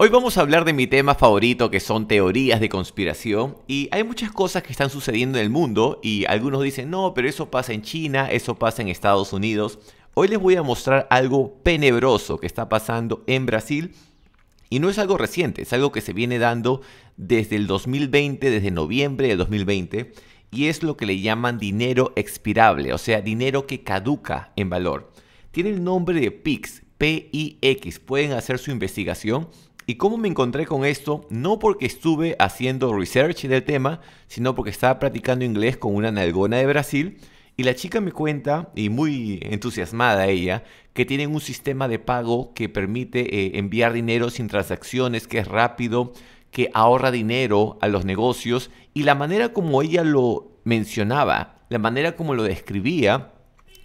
Hoy vamos a hablar de mi tema favorito que son teorías de conspiración y hay muchas cosas que están sucediendo en el mundo y algunos dicen no, pero eso pasa en China, eso pasa en Estados Unidos. Hoy les voy a mostrar algo tenebroso que está pasando en Brasil y no es algo reciente, es algo que se viene dando desde el 2020, desde noviembre del 2020 y es lo que le llaman dinero expirable, o sea, dinero que caduca en valor. Tiene el nombre de PIX, P-I-X, pueden hacer su investigación ¿Y cómo me encontré con esto? No porque estuve haciendo research del tema, sino porque estaba practicando inglés con una nalgona de Brasil y la chica me cuenta, y muy entusiasmada ella, que tienen un sistema de pago que permite eh, enviar dinero sin transacciones, que es rápido, que ahorra dinero a los negocios y la manera como ella lo mencionaba, la manera como lo describía,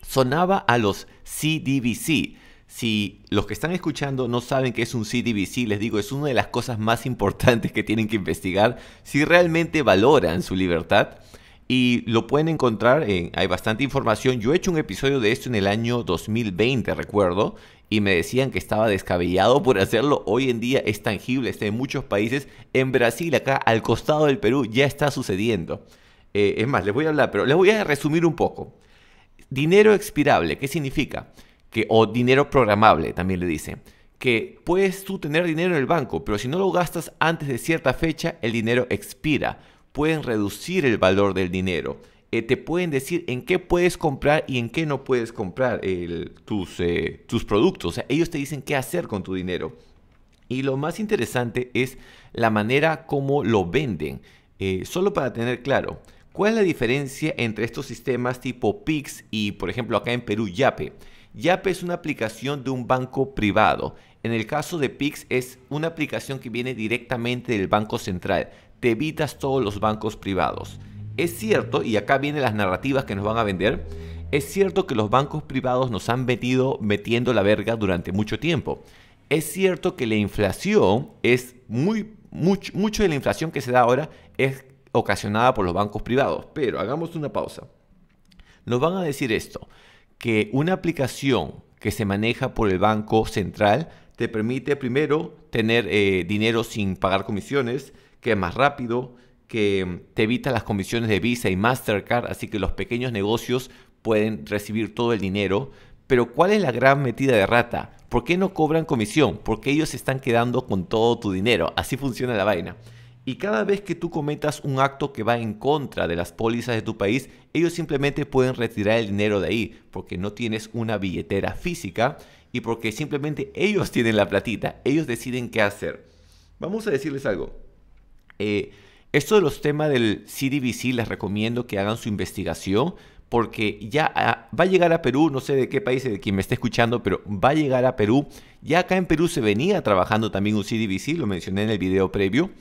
sonaba a los CDBC, si los que están escuchando no saben qué es un CDBC, les digo, es una de las cosas más importantes que tienen que investigar si realmente valoran su libertad. Y lo pueden encontrar, en, hay bastante información. Yo he hecho un episodio de esto en el año 2020, recuerdo, y me decían que estaba descabellado por hacerlo. Hoy en día es tangible, está en muchos países. En Brasil, acá al costado del Perú, ya está sucediendo. Eh, es más, les voy a hablar, pero les voy a resumir un poco. Dinero expirable, ¿qué significa? O dinero programable, también le dice, que puedes tú tener dinero en el banco, pero si no lo gastas antes de cierta fecha, el dinero expira. Pueden reducir el valor del dinero. Eh, te pueden decir en qué puedes comprar y en qué no puedes comprar tus, eh, tus productos. ellos te dicen qué hacer con tu dinero. Y lo más interesante es la manera como lo venden. Eh, solo para tener claro, ¿cuál es la diferencia entre estos sistemas tipo PIX y, por ejemplo, acá en Perú, Yape? Yape es una aplicación de un banco privado. En el caso de Pix es una aplicación que viene directamente del Banco Central. Te evitas todos los bancos privados. Es cierto, y acá vienen las narrativas que nos van a vender, es cierto que los bancos privados nos han venido metiendo la verga durante mucho tiempo. Es cierto que la inflación es muy, mucho, mucho de la inflación que se da ahora es ocasionada por los bancos privados. Pero hagamos una pausa. Nos van a decir esto que una aplicación que se maneja por el Banco Central te permite primero tener eh, dinero sin pagar comisiones, que es más rápido, que te evita las comisiones de Visa y Mastercard, así que los pequeños negocios pueden recibir todo el dinero. Pero ¿cuál es la gran metida de rata? ¿Por qué no cobran comisión? Porque ellos están quedando con todo tu dinero. Así funciona la vaina. Y cada vez que tú cometas un acto que va en contra de las pólizas de tu país, ellos simplemente pueden retirar el dinero de ahí, porque no tienes una billetera física y porque simplemente ellos tienen la platita, ellos deciden qué hacer. Vamos a decirles algo. Eh, esto de los temas del CDBC les recomiendo que hagan su investigación porque ya ah, va a llegar a Perú, no sé de qué país de quien me esté escuchando, pero va a llegar a Perú. Ya acá en Perú se venía trabajando también un CDBC, lo mencioné en el video previo.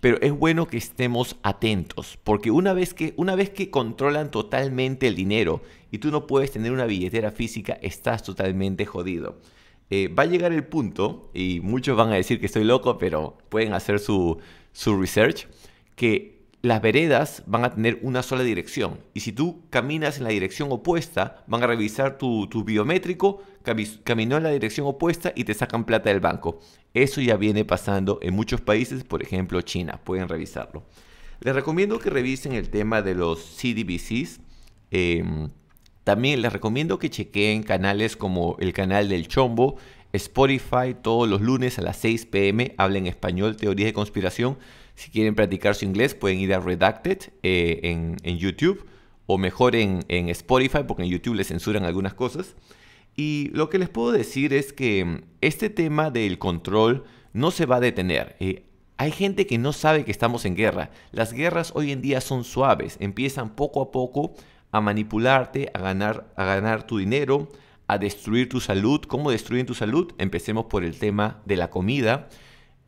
Pero es bueno que estemos atentos, porque una vez que, una vez que controlan totalmente el dinero y tú no puedes tener una billetera física, estás totalmente jodido. Eh, va a llegar el punto, y muchos van a decir que estoy loco, pero pueden hacer su, su research, que las veredas van a tener una sola dirección. Y si tú caminas en la dirección opuesta, van a revisar tu, biométrico, caminó en la dirección opuesta y te sacan plata del banco. Eso ya viene pasando en muchos países, por ejemplo China, pueden revisarlo. Les recomiendo que revisen el tema de los CDBCs. Em, también les recomiendo que chequeen canales como el canal del Chombo, Spotify, todos los lunes a las 6 pm, hablen español, teoría de conspiración si quieren practicar su inglés, pueden ir a Redacted eh, en, YouTube o mejor en, Spotify, porque en YouTube les censuran algunas cosas. Y lo que les puedo decir es que mm, este tema del control no se va a detener. Eh, hay gente que no sabe que estamos en guerra. Las guerras hoy en día son suaves, empiezan poco a poco a manipularte, a ganar, a ganar tu dinero, a destruir tu salud. ¿Cómo destruyen tu salud? Empecemos por el tema de la comida.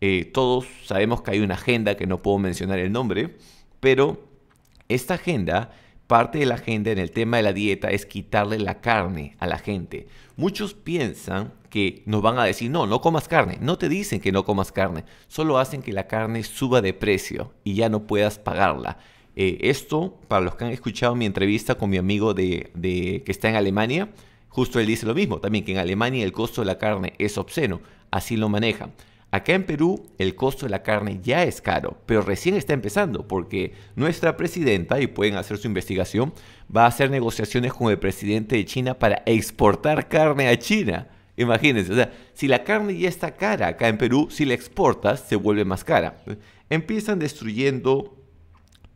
Eh, todos sabemos que hay una agenda que no puedo mencionar el nombre, pero esta agenda, parte de la agenda en el tema de la dieta es quitarle la carne a la gente. Muchos piensan que nos van a decir, no, no comas carne. No te dicen que no comas carne, solo hacen que la carne suba de precio y ya no puedas pagarla. Eh, esto, para los que han escuchado mi entrevista con mi amigo de, de, que está en Alemania, justo él dice lo mismo, también que en Alemania el costo de la carne es obsceno, así lo manejan. Acá en Perú el costo de la carne ya es caro, pero recién está empezando porque nuestra presidenta, y pueden hacer su investigación, va a hacer negociaciones con el presidente de China para exportar carne a China. Imagínense, o sea, si la carne ya está cara acá en Perú, si la exportas se vuelve más cara. Empiezan destruyendo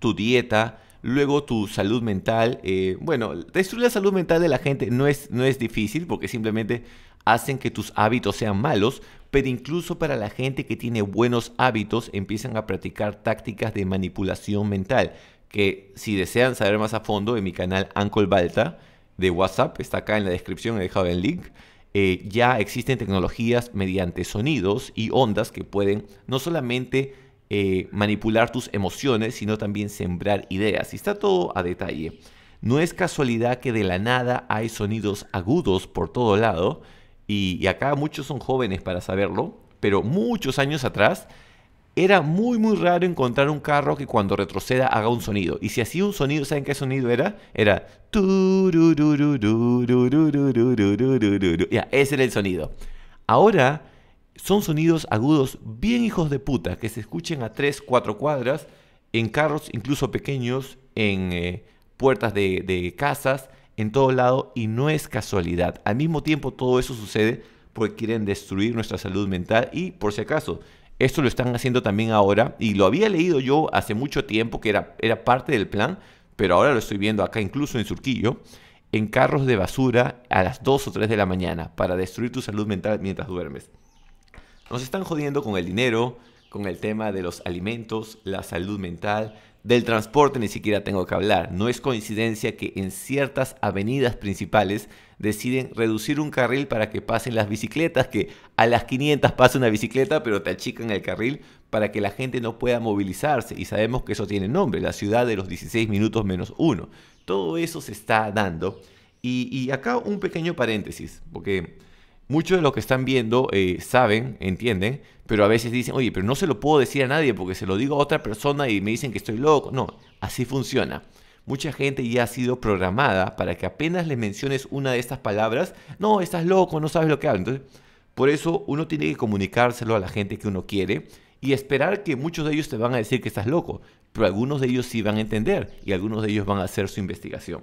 tu dieta, luego tu salud mental. Eh, bueno, destruir la salud mental de la gente no es, no es difícil porque simplemente hacen que tus hábitos sean malos, pero incluso para la gente que tiene buenos hábitos empiezan a practicar tácticas de manipulación mental, que si desean saber más a fondo en mi canal Uncle Balta de WhatsApp, está acá en la descripción, he dejado el link, eh, ya existen tecnologías mediante sonidos y ondas que pueden no solamente eh, manipular tus emociones, sino también sembrar ideas. Y está todo a detalle. No es casualidad que de la nada hay sonidos agudos por todo lado y, acá muchos son jóvenes para saberlo, pero muchos años atrás era muy muy raro encontrar un carro que cuando retroceda haga un sonido. Y si hacía un sonido, ¿saben qué sonido era? Era... Ya, ese era el sonido. Ahora son sonidos agudos bien hijos de puta que se escuchen a 3, 4 cuadras en carros incluso pequeños, en puertas de, de casas en todo lado y no es casualidad. Al mismo tiempo todo eso sucede porque quieren destruir nuestra salud mental y por si acaso, esto lo están haciendo también ahora y lo había leído yo hace mucho tiempo que era, era parte del plan, pero ahora lo estoy viendo acá incluso en Surquillo, en carros de basura a las 2 o 3 de la mañana para destruir tu salud mental mientras duermes. Nos están jodiendo con el dinero, con el tema de los alimentos, la salud mental, del transporte ni siquiera tengo que hablar. No es coincidencia que en ciertas avenidas principales deciden reducir un carril para que pasen las bicicletas, que a las 500 pasa una bicicleta, pero te achican el carril para que la gente no pueda movilizarse. Y sabemos que eso tiene nombre, la ciudad de los 16 minutos menos uno. Todo eso se está dando. Y, y acá un pequeño paréntesis, porque muchos de los que están viendo eh, saben, entienden, pero a veces dicen, oye, pero no se lo puedo decir a nadie porque se lo digo a otra persona y me dicen que estoy loco. No, así funciona. Mucha gente ya ha sido programada para que apenas le menciones una de estas palabras, no, estás loco, no sabes lo que hablas. Entonces, por eso uno tiene que comunicárselo a la gente que uno quiere y esperar que muchos de ellos te van a decir que estás loco, pero algunos de ellos sí van a entender y algunos de ellos van a hacer su investigación.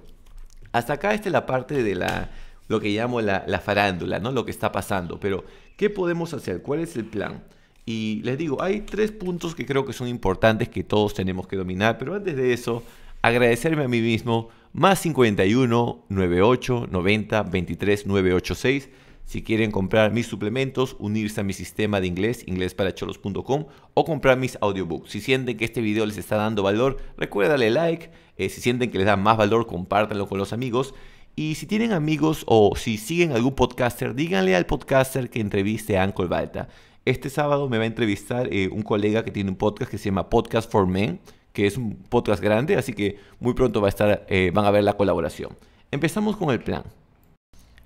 Hasta acá está la parte de la lo que llamo la, farándula, ¿no? Lo que está pasando. Pero, ¿qué podemos hacer? ¿Cuál es el plan? Y les digo, hay tres puntos que creo que son importantes que todos tenemos que dominar, pero antes de eso, agradecerme a mí mismo, más 51 98 90 23 986. Si quieren comprar mis suplementos, unirse a mi sistema de inglés, inglesparacholos.com o comprar mis audiobooks. Si sienten que este video les está dando valor, recuerda darle like. Eh, si sienten que les da más valor, compártanlo con los amigos. Y si tienen amigos o si siguen algún podcaster, díganle al podcaster que entreviste a Uncle Balta. Este sábado me va a entrevistar eh, un colega que tiene un podcast que se llama Podcast for Men, que es un podcast grande, así que muy pronto va a estar, eh, van a ver la colaboración. Empezamos con el plan.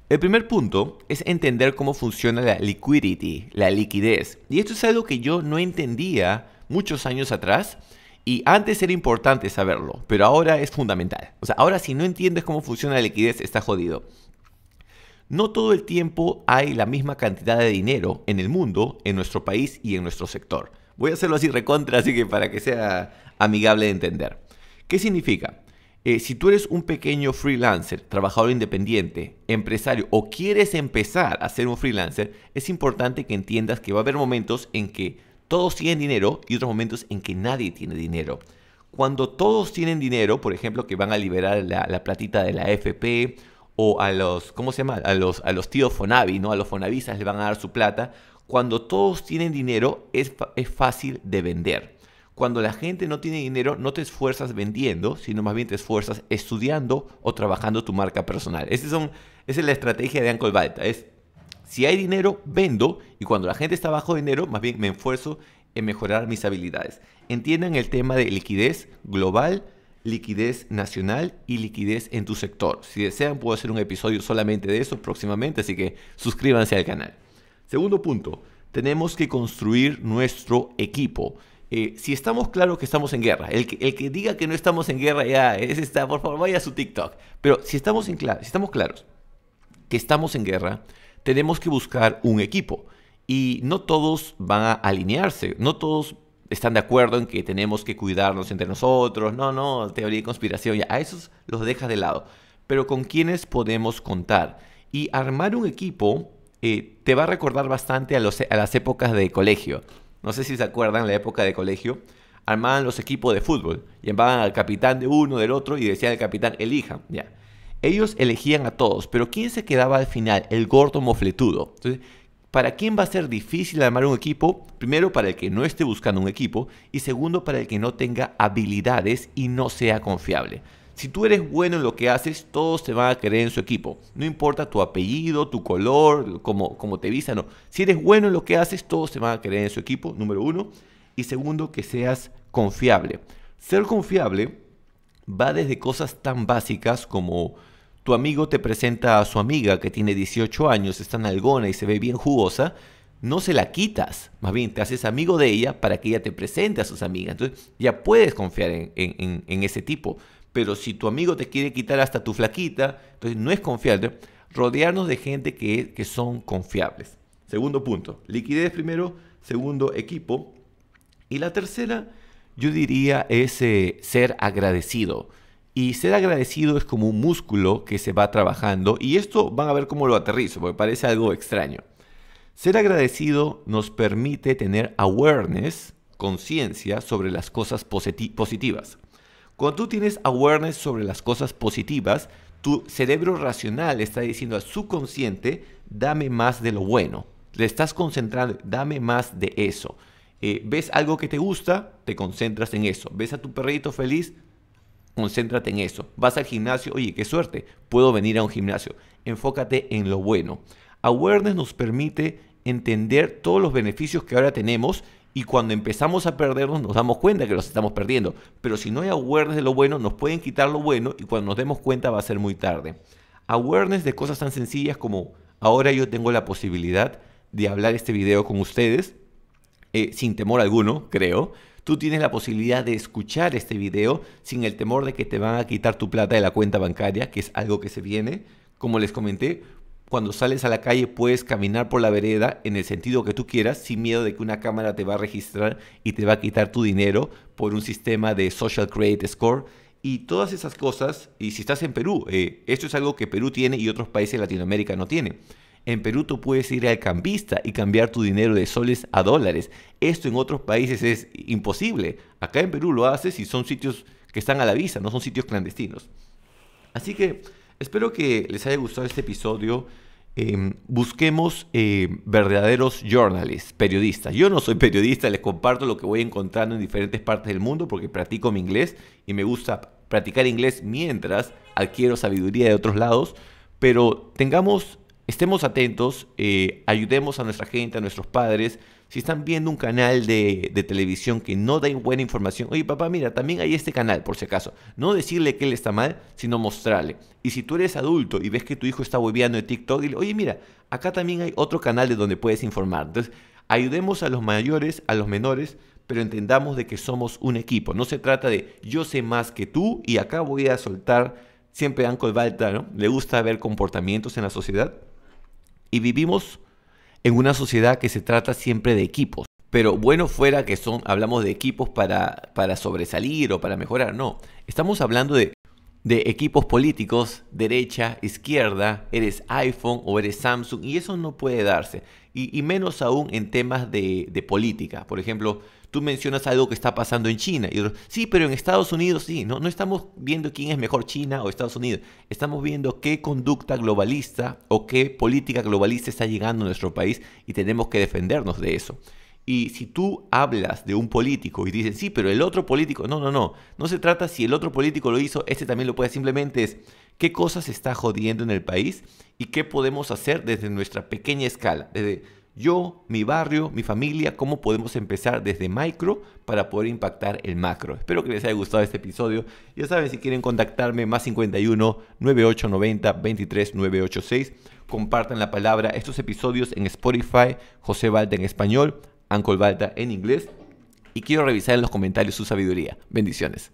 El primer punto es entender cómo funciona la liquidity, la liquidez. Y esto es algo que yo no entendía muchos años atrás y antes era importante saberlo, pero ahora es fundamental. O sea, ahora si no entiendes cómo funciona la liquidez, está jodido. No todo el tiempo hay la misma cantidad de dinero en el mundo, en nuestro país y en nuestro sector. Voy a hacerlo así recontra, así que para que sea amigable de entender. ¿Qué significa? Eh, si tú eres un pequeño freelancer, trabajador independiente, empresario o quieres empezar a ser un freelancer, es importante que entiendas que va a haber momentos en que todos tienen dinero y otros momentos en que nadie tiene dinero. Cuando todos tienen dinero, por ejemplo, que van a liberar la, platita de la FP o a los, ¿cómo se llama? A los, a los tíos Fonavi, ¿no? A los Fonavistas les van a dar su plata. Cuando todos tienen dinero es, es fácil de vender. Cuando la gente no tiene dinero, no te esfuerzas vendiendo, sino más bien te esfuerzas estudiando o trabajando tu marca personal. Esa, es la estrategia de Uncle si hay dinero, vendo y cuando la gente está bajo dinero, más bien me esfuerzo en mejorar mis habilidades. Entiendan el tema de liquidez global, liquidez nacional y liquidez en tu sector. Si desean, puedo hacer un episodio solamente de eso próximamente, así que suscríbanse al canal. Segundo punto, tenemos que construir nuestro equipo. Eh, si estamos claros que estamos en guerra, el que, el que diga que no estamos en guerra ya es está, por favor, vaya a su TikTok. Pero si estamos, en si estamos claros que estamos en guerra, tenemos que buscar un equipo. Y no todos van a alinearse, no todos están de acuerdo en que tenemos que cuidarnos entre nosotros, no, no, teoría de conspiración, ya, a esos los dejas de lado. Pero con quienes podemos contar. Y armar un equipo eh, te va a recordar bastante a, a las épocas de colegio. No sé si se acuerdan la época de colegio. Armaban los equipos de fútbol. Llamaban al capitán de uno, del otro y decían al capitán, elijan. Ya. Ellos elegían a todos, pero ¿quién se quedaba al final? El gordo mofletudo. Entonces, ¿para quién va a ser difícil armar un equipo? Primero, para el que no esté buscando un equipo. Y segundo, para el que no tenga habilidades y no sea confiable. Si tú eres bueno en lo que haces, todos te van a querer en su equipo. No importa tu apellido, tu color, cómo, cómo te vista, no. Si eres bueno en lo que haces, todos te van a querer en su equipo, número uno. Y segundo, que seas confiable. Ser confiable va desde cosas tan básicas como tu amigo te presenta a su amiga que tiene 18 años, está algona y se ve bien jugosa, no se la quitas, más bien te haces amigo de ella para que ella te presente a sus amigas. Entonces ya puedes confiar en, en ese tipo. Pero si tu amigo te quiere quitar hasta tu flaquita, entonces no es confiable. Rodearnos de gente que, que son confiables. Segundo punto, liquidez primero. Segundo, equipo. Y la tercera, yo diría, es eh, ser agradecido. Y ser agradecido es como un músculo que se va trabajando. Y esto van a ver cómo lo aterrizo, porque parece algo extraño. Ser agradecido nos permite tener awareness, conciencia sobre las cosas positivas. Cuando tú tienes awareness sobre las cosas positivas, tu cerebro racional está diciendo al subconsciente, dame más de lo bueno. Le estás concentrando, dame más de eso. Eh, ¿Ves algo que te gusta? Te concentras en eso. ¿Ves a tu perrito feliz? Concéntrate en eso. Vas al gimnasio, oye, qué suerte, puedo venir a un gimnasio. Enfócate en lo bueno. Awareness nos permite entender todos los beneficios que ahora tenemos y cuando empezamos a perdernos nos damos cuenta que los estamos perdiendo. Pero si no hay awareness de lo bueno, nos pueden quitar lo bueno y cuando nos demos cuenta va a ser muy tarde. Awareness de cosas tan sencillas como ahora yo tengo la posibilidad de hablar este video con ustedes eh, sin temor alguno, creo. Tú tienes la posibilidad de escuchar este video sin el temor de que te van a quitar tu plata de la cuenta bancaria, que es algo que se viene. Como les comenté, cuando sales a la calle puedes caminar por la vereda en el sentido que tú quieras sin miedo de que una cámara te va a registrar y te va a quitar tu dinero por un sistema de Social Credit Score y todas esas cosas. Y si estás en Perú, eh, esto es algo que Perú tiene y otros países de Latinoamérica no tienen. En Perú tú puedes ir al cambista y cambiar tu dinero de soles a dólares. Esto en otros países es imposible. Acá en Perú lo haces y son sitios que están a la vista, no son sitios clandestinos. Así que Espero que les haya gustado este episodio. Em, busquemos eh, verdaderos journalists, periodistas. Yo no soy periodista, les comparto lo que voy encontrando en diferentes partes del mundo porque practico mi inglés y me gusta practicar inglés mientras adquiero sabiduría de otros lados. Pero tengamos, estemos atentos, eh, ayudemos a nuestra gente, a nuestros padres, si están viendo un canal de, televisión que no da buena información, oye papá, mira, también hay este canal, por si acaso. No decirle que él está mal, sino mostrarle. Y si tú eres adulto y ves que tu hijo está hueveando en TikTok, dile, oye, mira, acá también hay otro canal de donde puedes informar. Entonces, ayudemos a los mayores, a los menores, pero entendamos de que somos un equipo. No se trata de yo sé más que tú y acá voy a soltar, siempre Uncle Balta, ¿no? Le gusta ver comportamientos en la sociedad. Y vivimos en una sociedad que se trata siempre de equipos. Pero bueno fuera que son, hablamos de equipos para, para sobresalir o para mejorar, no. Estamos hablando de, de equipos políticos, derecha, izquierda, eres iPhone o eres Samsung, y eso no puede darse. Y, menos aún en temas de, de política. Por ejemplo, tú mencionas algo que está pasando en China. Y sí, pero en Estados Unidos sí. No, no estamos viendo quién es mejor China o Estados Unidos. Estamos viendo qué conducta globalista o qué política globalista está llegando a nuestro país y tenemos que defendernos de eso. Y si tú hablas de un político y dices, sí, pero el otro político, no, no, no, no se trata si el otro político lo hizo, este también lo puede, simplemente es qué cosas está jodiendo en el país y qué podemos hacer desde nuestra pequeña escala, yo, mi barrio, mi familia, cómo podemos empezar desde micro para poder impactar el macro. Espero que les haya gustado este episodio. Ya saben, si quieren contactarme, más 51 9890 23 986. Compartan la palabra estos episodios en Spotify, José Balta en español, Uncle Balta en inglés. Y quiero revisar en los comentarios su sabiduría. Bendiciones.